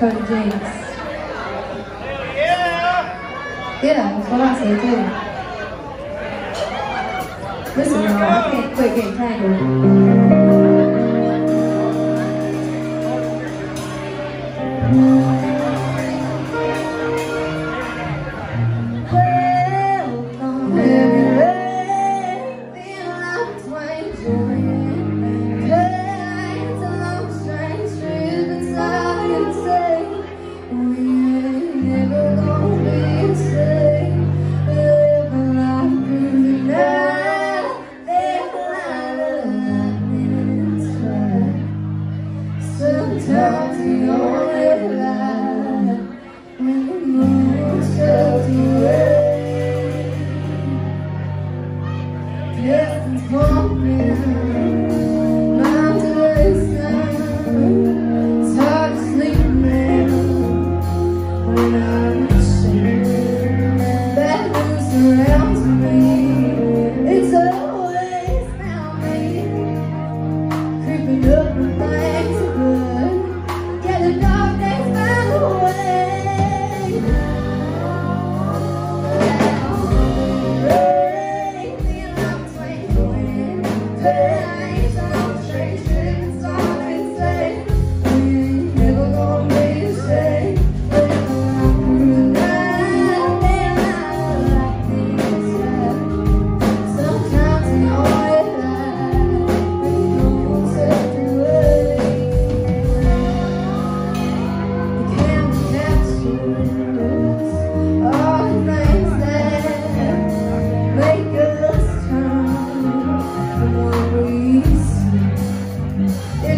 Cody. Yeah, that's what I say too. Listen, y'all, I can't quit getting tangled. you. Bye.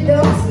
those